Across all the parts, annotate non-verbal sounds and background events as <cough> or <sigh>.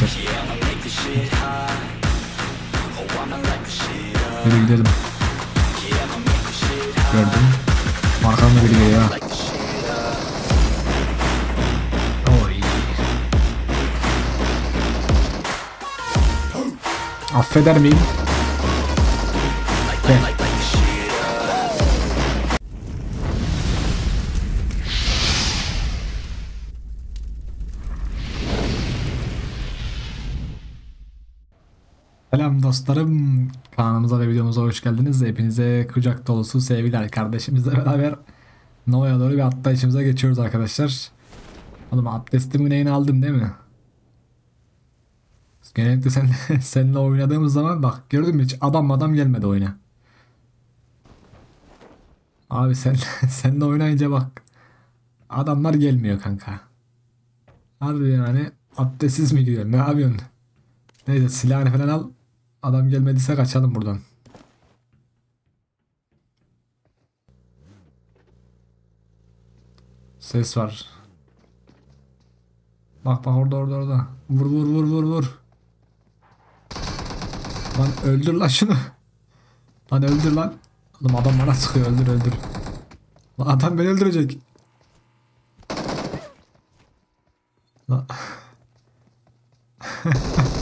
geçer. Yürü gidelim. Gördüm. Arkamda biri geliyor. Oy. Affeder miyim? Dostlarım. Kanalımıza ve videomuza hoş geldiniz. Hepinize kucak dolusu sevgiler. Kardeşimizle <laughs> beraber Nova'ya doğru bir atlayışımıza geçiyoruz arkadaşlar. Oğlum abdestimi neyini aldım değil mi? Genellikle sen, <laughs> seninle oynadığımız zaman bak gördün mü hiç adam adam gelmedi oyuna. Abi sen <laughs> seninle oynayınca bak adamlar gelmiyor kanka. Harbi yani abdestsiz mi gidiyor? Ne yapıyorsun? Neyse silahını falan al. Adam gelmediyse kaçalım buradan. Ses var. Bak bak orada orada orada. Vur vur vur vur vur. Lan öldür lan şunu. Lan öldür lan. Oğlum adam bana sıkıyor öldür öldür. Lan adam beni öldürecek. Lan. <laughs>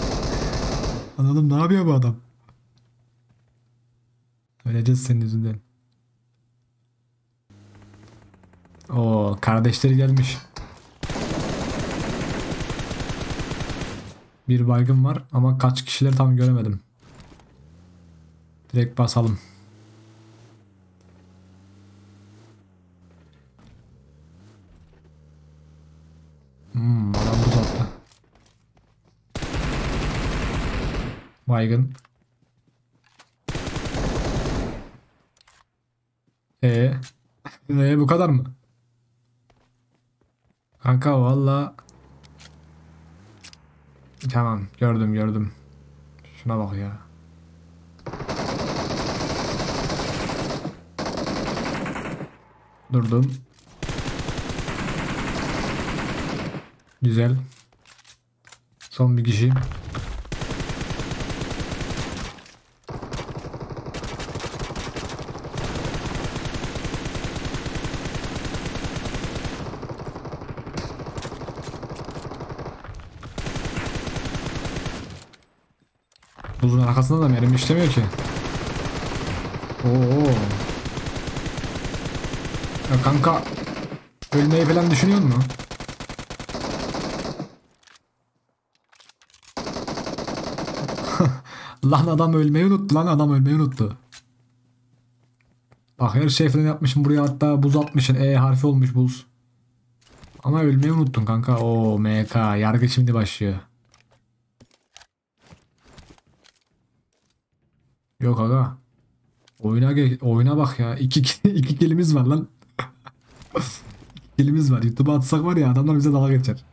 Lan oğlum ne yapıyor bu adam? Öleceğiz senin yüzünden. Oo kardeşleri gelmiş. Bir baygın var ama kaç kişiler tam göremedim. Direkt basalım. Hmm, adam buz attı. Baygın. Ee, ee bu kadar mı? Kanka valla Tamam gördüm gördüm. Şuna bak ya. Durdum. Güzel. Son bir kişi. Buzun arkasında da mermi işlemiyor ki. Oo. Ya kanka ölmeyi falan düşünüyor musun? <laughs> lan adam ölmeyi unuttu lan adam ölmeyi unuttu. Bak her şey falan yapmışım buraya hatta buz atmışsın E harfi olmuş buz. Ama ölmeyi unuttun kanka. O MK yargı şimdi başlıyor. Yok aga. Oyuna oyuna bak ya. İki, <laughs> iki kilimiz var lan. iki kilimiz var. YouTube'a atsak var ya adamlar bize dalga geçer.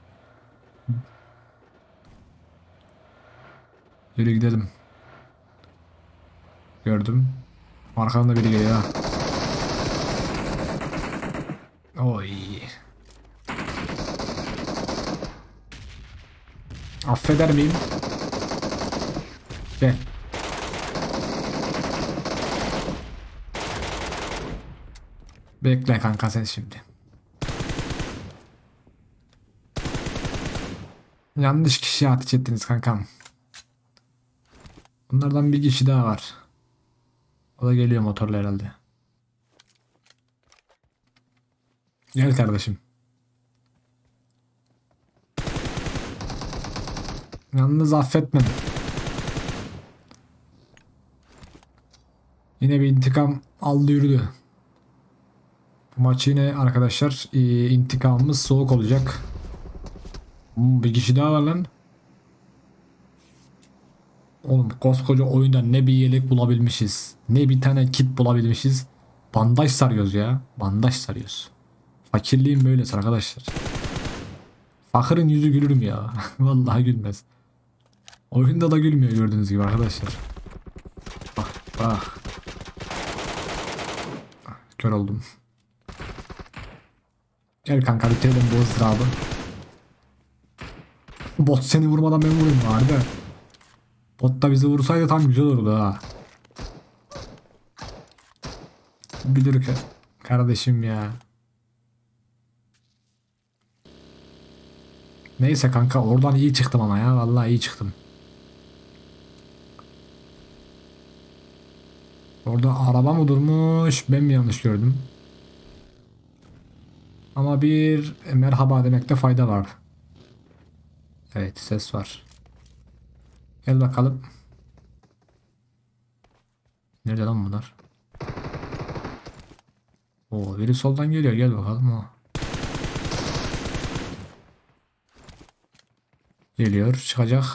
Yürü gidelim. Gördüm. Arkamda biri geliyor ha. Oy. Affeder miyim? Gel. Bekle kanka sen şimdi. Yanlış kişiye ateş ettiniz kankam. Bunlardan bir kişi daha var. O da geliyor motorla herhalde. Gel kardeşim. Yalnız affetmedim. Yine bir intikam aldı yürüdü. Maç yine arkadaşlar e, intikamımız soğuk olacak. Hmm, bir kişi daha var lan. Oğlum koskoca oyunda ne bir yelek bulabilmişiz. Ne bir tane kit bulabilmişiz. Bandaj sarıyoruz ya. Bandaj sarıyoruz. Fakirliğin böylesi arkadaşlar. Fakirin yüzü gülür mü ya? <laughs> Vallahi gülmez. Oyunda da gülmüyor gördüğünüz gibi arkadaşlar. Bak bak. Kör oldum. Gel kanka bitirelim bu ızdırabı. Bot seni vurmadan ben vurayım bari de. Bot da bizi vursaydı tam güzel olurdu ha. Bilir ki kardeşim ya. Neyse kanka oradan iyi çıktım ama ya. Vallahi iyi çıktım. Orada araba mı durmuş? Ben mi yanlış gördüm? Ama bir merhaba demekte fayda var. Evet ses var. Gel bakalım. Nerede lan bunlar? Oo biri soldan geliyor gel bakalım o. Geliyor çıkacak.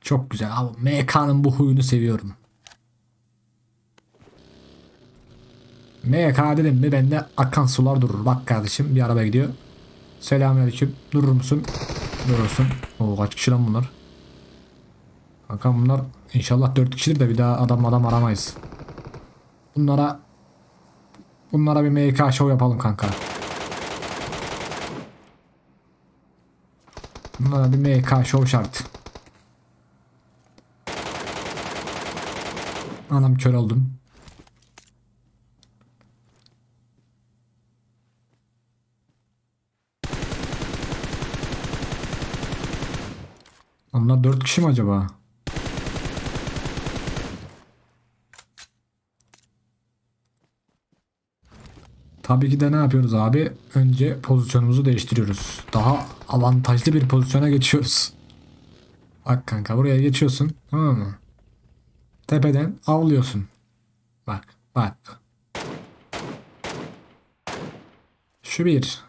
Çok güzel abi MK'nın bu huyunu seviyorum. MK dedim mi bende akan sular durur. Bak kardeşim bir araba gidiyor. Selamünaleyküm. Durur musun? Durursun. Oo kaç kişi lan bunlar? Kanka bunlar inşallah 4 kişidir de bir daha adam adam aramayız. Bunlara bunlara bir MK show yapalım kanka. Bunlara bir MK show şart. Anam kör oldum. Onlar dört kişi mi acaba? Tabii ki de ne yapıyoruz abi? Önce pozisyonumuzu değiştiriyoruz. Daha avantajlı bir pozisyona geçiyoruz. Bak kanka buraya geçiyorsun. Tamam mı? Tepeden avlıyorsun. Bak bak. Şu bir.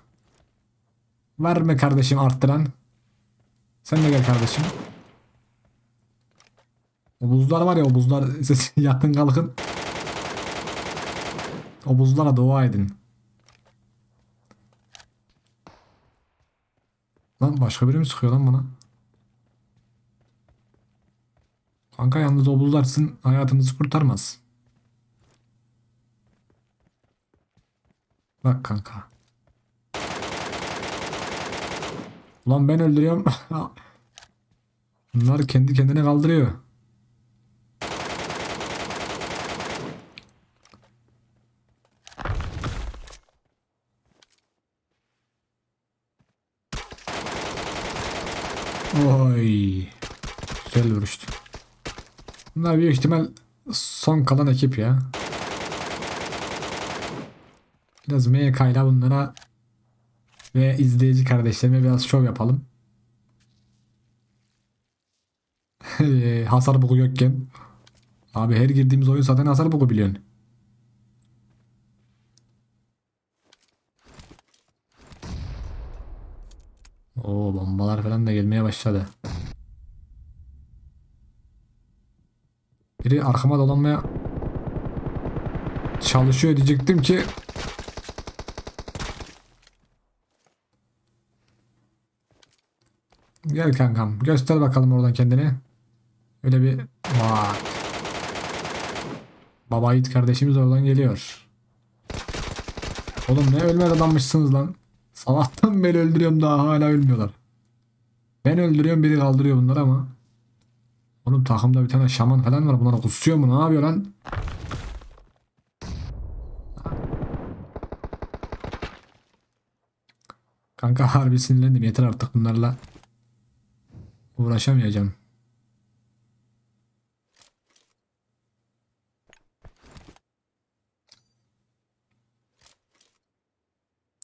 Var mı kardeşim arttıran? Sen de gel kardeşim. O buzlar var ya o buzlar <laughs> yatın kalkın. O buzlara dua edin. Lan başka biri mi sıkıyor lan bana? Kanka yalnız o buzlar sizin hayatınızı kurtarmaz. Bak kanka. Ulan ben öldürüyorum. <laughs> Bunlar kendi kendine kaldırıyor. Oy. Güzel vuruştu. Bunlar büyük ihtimal son kalan ekip ya. Biraz MK ile bunlara ve izleyici kardeşlerime biraz şov yapalım. <laughs> hasar bugu yokken. Abi her girdiğimiz oyun zaten hasar bugu biliyorsun. Oo bombalar falan da gelmeye başladı. Biri arkama dolanmaya çalışıyor diyecektim ki Gel kankam göster bakalım oradan kendini. Öyle bir bak. Baba Yiğit kardeşimiz oradan geliyor. Oğlum ne ölmez adammışsınız lan. Sabahtan beri öldürüyorum daha hala ölmüyorlar. Ben öldürüyorum biri kaldırıyor bunları ama. Oğlum takımda bir tane şaman falan var. Bunlar kusuyor mu? Ne yapıyor lan? Kanka harbi sinirlendim. Yeter artık bunlarla. Uğraşamayacağım.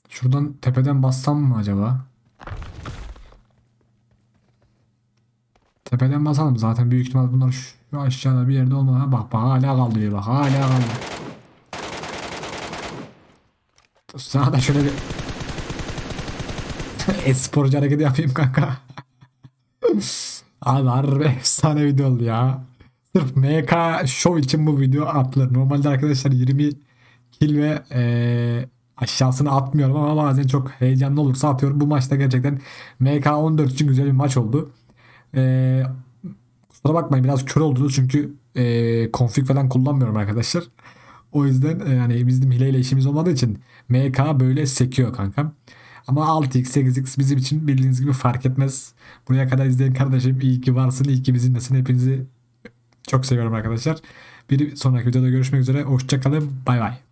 Şuradan tepeden bassam mı acaba? Tepeden basalım. Zaten büyük ihtimal bunlar şu aşağıda bir yerde olmalı. Bak bak hala kaldırıyor bak hala kaldırıyor. Sana da şöyle bir <laughs> esporcu hareketi yapayım kanka. Abi harbi <laughs> efsane video oldu ya. Sırf MK Show için bu video atılır. Normalde arkadaşlar 20 kill ve ee, aşağısını atmıyorum ama bazen çok heyecanlı olursa atıyorum. Bu maçta gerçekten MK14 için güzel bir maç oldu. Ee, kusura bakmayın biraz kör oldunuz çünkü e, config falan kullanmıyorum arkadaşlar. O yüzden e, yani bizim hileyle işimiz olmadığı için MK böyle sekiyor kanka. Ama 6x 8x bizim için bildiğiniz gibi fark etmez. Buraya kadar izleyen kardeşim iyi ki varsın iyi ki bizimlesin. Hepinizi çok seviyorum arkadaşlar. Bir sonraki videoda görüşmek üzere. Hoşçakalın. Bay bay.